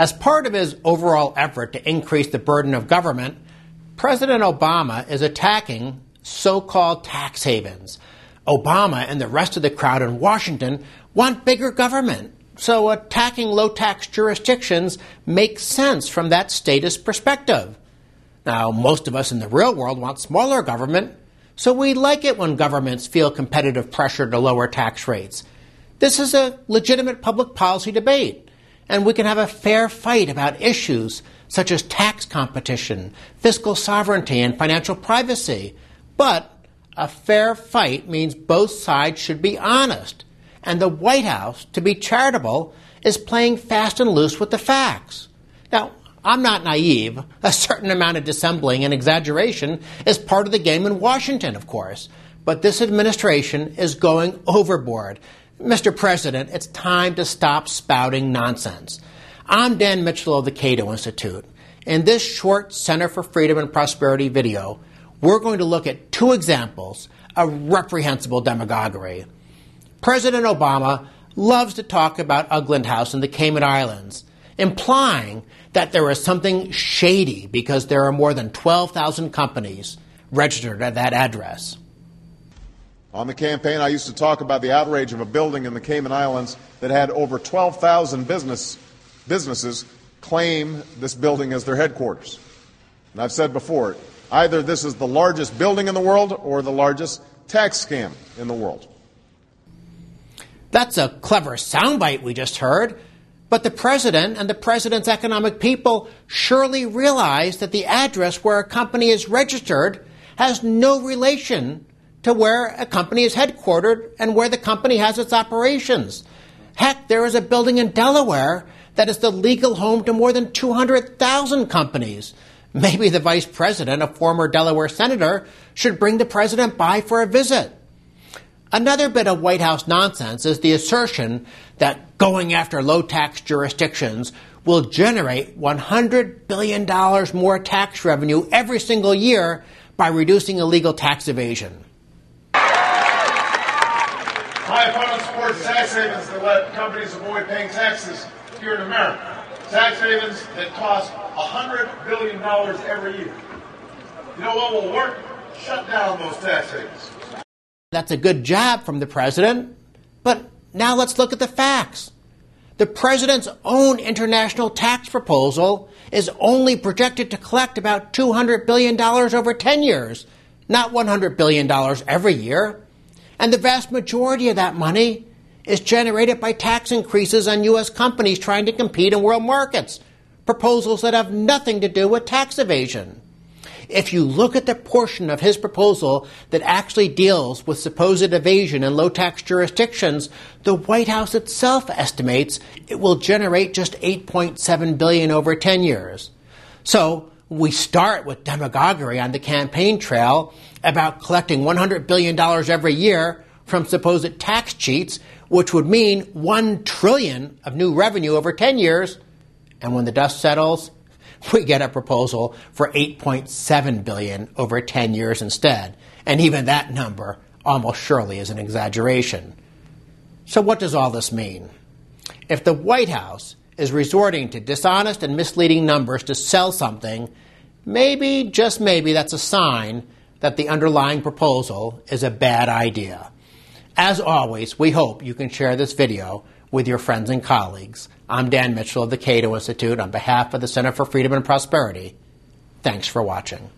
As part of his overall effort to increase the burden of government, President Obama is attacking so called tax havens. Obama and the rest of the crowd in Washington want bigger government, so attacking low tax jurisdictions makes sense from that statist perspective. Now, most of us in the real world want smaller government, so we like it when governments feel competitive pressure to lower tax rates. This is a legitimate public policy debate and we can have a fair fight about issues such as tax competition, fiscal sovereignty, and financial privacy. But a fair fight means both sides should be honest, and the White House, to be charitable, is playing fast and loose with the facts. Now, I'm not naive. A certain amount of dissembling and exaggeration is part of the game in Washington, of course. But this administration is going overboard Mr. President, it's time to stop spouting nonsense. I'm Dan Mitchell of the Cato Institute. In this short Center for Freedom and Prosperity video, we're going to look at two examples of reprehensible demagoguery. President Obama loves to talk about Ugland House in the Cayman Islands, implying that there is something shady because there are more than 12,000 companies registered at that address. On the campaign, I used to talk about the outrage of a building in the Cayman Islands that had over 12,000 business, businesses claim this building as their headquarters. And I've said before, either this is the largest building in the world or the largest tax scam in the world. That's a clever soundbite we just heard. But the president and the president's economic people surely realize that the address where a company is registered has no relation to where a company is headquartered and where the company has its operations. Heck, there is a building in Delaware that is the legal home to more than 200,000 companies. Maybe the vice president, a former Delaware senator, should bring the president by for a visit. Another bit of White House nonsense is the assertion that going after low tax jurisdictions will generate $100 billion more tax revenue every single year by reducing illegal tax evasion. My opponent supports tax havens that let companies avoid paying taxes here in America. Tax havens that cost $100 billion every year. You know what will work? Shut down those tax havens. That's a good job from the president. But now let's look at the facts. The president's own international tax proposal is only projected to collect about $200 billion over 10 years, not $100 billion every year. And the vast majority of that money is generated by tax increases on U.S. companies trying to compete in world markets, proposals that have nothing to do with tax evasion. If you look at the portion of his proposal that actually deals with supposed evasion in low tax jurisdictions, the White House itself estimates it will generate just 8.7 billion over 10 years. So, we start with demagoguery on the campaign trail about collecting $100 billion every year from supposed tax cheats, which would mean 1 trillion of new revenue over 10 years. And when the dust settles, we get a proposal for 8.7 billion over 10 years instead. And even that number almost surely is an exaggeration. So what does all this mean? If the White House is resorting to dishonest and misleading numbers to sell something, maybe, just maybe, that's a sign that the underlying proposal is a bad idea. As always, we hope you can share this video with your friends and colleagues. I'm Dan Mitchell of the Cato Institute on behalf of the Center for Freedom and Prosperity. Thanks for watching.